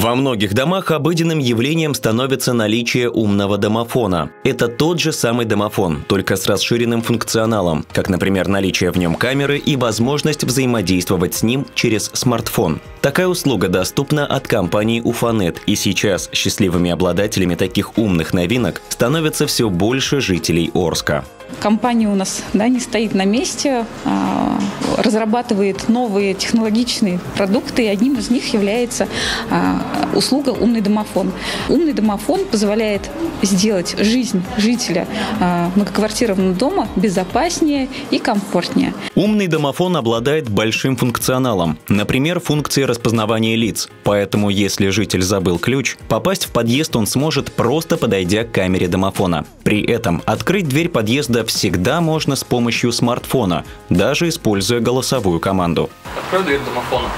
Во многих домах обыденным явлением становится наличие умного домофона. Это тот же самый домофон, только с расширенным функционалом, как, например, наличие в нем камеры и возможность взаимодействовать с ним через смартфон. Такая услуга доступна от компании Уфанет, и сейчас счастливыми обладателями таких умных новинок становится все больше жителей Орска. Компания у нас да, не стоит на месте, а, разрабатывает новые технологичные продукты, и одним из них является а, услуга «Умный домофон». «Умный домофон» позволяет сделать жизнь жителя а, многоквартирного дома безопаснее и комфортнее. Умный домофон обладает большим функционалом, например, функцией распознавания лиц. Поэтому, если житель забыл ключ, попасть в подъезд он сможет просто подойдя к камере домофона. При этом открыть дверь подъезда всегда можно с помощью смартфона, даже используя голосовую команду. Открой дверь домофона.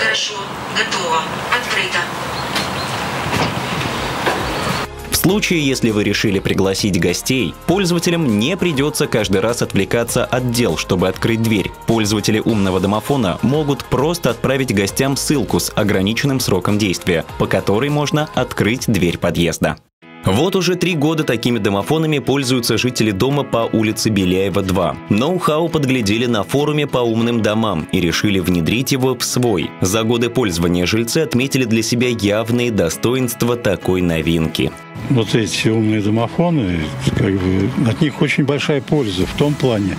Хорошо, готово, открыто. Случае, если вы решили пригласить гостей, пользователям не придется каждый раз отвлекаться от дел, чтобы открыть дверь. Пользователи умного домофона могут просто отправить гостям ссылку с ограниченным сроком действия, по которой можно открыть дверь подъезда. Вот уже три года такими домофонами пользуются жители дома по улице Беляева 2. Ноу-хау подглядели на форуме по умным домам и решили внедрить его в свой. За годы пользования жильцы отметили для себя явные достоинства такой новинки. Вот эти умные домофоны, как бы, от них очень большая польза в том плане,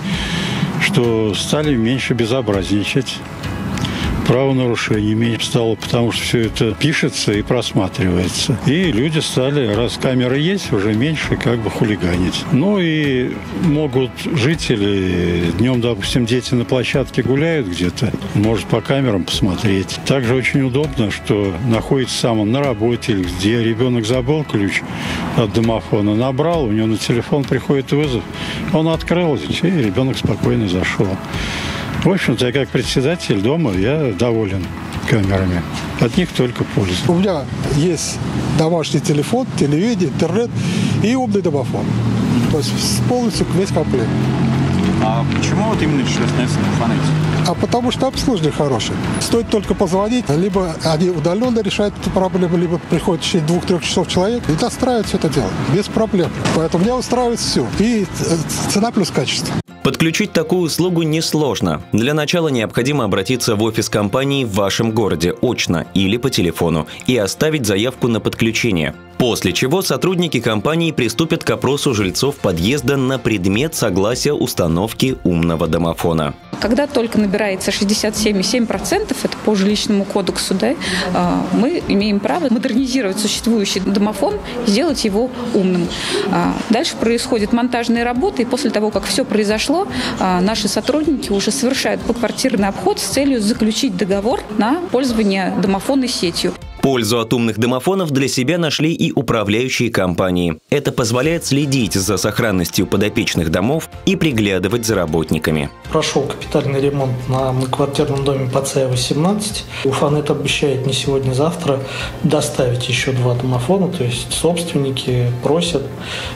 что стали меньше безобразничать правонарушений меньше стало, потому что все это пишется и просматривается. И люди стали, раз камеры есть, уже меньше как бы хулиганить. Ну и могут жители, днем, допустим, дети на площадке гуляют где-то, может по камерам посмотреть. Также очень удобно, что находится сам он на работе где ребенок забыл ключ от домофона, набрал, у него на телефон приходит вызов, он открыл, и ребенок спокойно зашел. В общем-то, я как председатель дома, я доволен камерами. От них только польза. У меня есть домашний телефон, телевидение, интернет и умный домофон. То есть полностью весь комплект. А почему вот именно решили остановиться на фонете? А потому что обслуживание хорошее. Стоит только позвонить, либо они удаленно решают эту проблему, либо приходит в течение двух-трех часов человек и достраивает все это дело. Без проблем. Поэтому меня устраивает все. И цена плюс качество. Подключить такую услугу несложно. Для начала необходимо обратиться в офис компании в вашем городе очно или по телефону и оставить заявку на подключение. После чего сотрудники компании приступят к опросу жильцов подъезда на предмет согласия установки умного домофона. Когда только набирается 67,7%, это по жилищному кодексу, да, а, мы имеем право модернизировать существующий домофон и сделать его умным. А, дальше происходит монтажные работы, и после того, как все произошло, а, наши сотрудники уже совершают поквартирный обход с целью заключить договор на пользование домофонной сетью. Пользу от умных домофонов для себя нашли и управляющие компании. Это позволяет следить за сохранностью подопечных домов и приглядывать за работниками. Прошел капитальный ремонт на многоквартирном доме по Ц-18. Уфанет обещает не сегодня-завтра доставить еще два домофона, то есть собственники просят.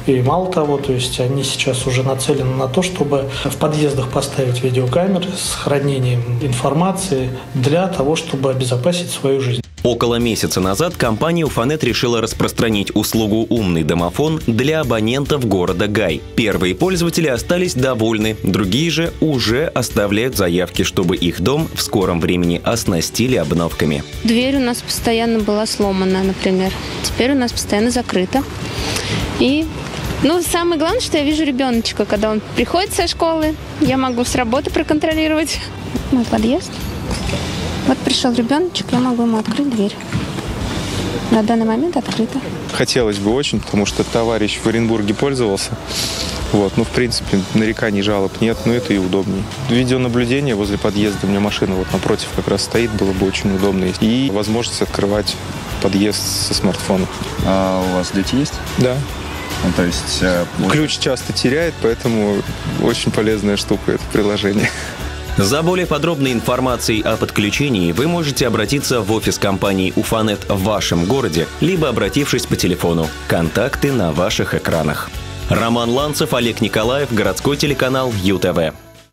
И мало того, то есть они сейчас уже нацелены на то, чтобы в подъездах поставить видеокамеры с хранением информации для того, чтобы обезопасить свою жизнь. Около месяца назад компания Уфанет решила распространить услугу «Умный домофон» для абонентов города Гай. Первые пользователи остались довольны, другие же уже оставляют заявки, чтобы их дом в скором времени оснастили обновками. Дверь у нас постоянно была сломана, например. Теперь у нас постоянно закрыта. И ну, самое главное, что я вижу ребеночка, когда он приходит со школы, я могу с работы проконтролировать. Мой подъезд. Вот пришел ребеночек, я могу ему открыть дверь. На данный момент открыто. Хотелось бы очень, потому что товарищ в Оренбурге пользовался. Вот, ну, в принципе, нареканий, жалоб нет, но это и удобнее. Видеонаблюдение возле подъезда, у меня машина вот напротив как раз стоит, было бы очень удобно. И возможность открывать подъезд со смартфона. А у вас дети есть? Да. Ну, то есть... Э, Ключ часто теряет, поэтому очень полезная штука это приложение. За более подробной информацией о подключении вы можете обратиться в офис компании Уфанет в вашем городе, либо обратившись по телефону. Контакты на ваших экранах. Роман Ланцев, Олег Николаев, городской телеканал ЮТВ.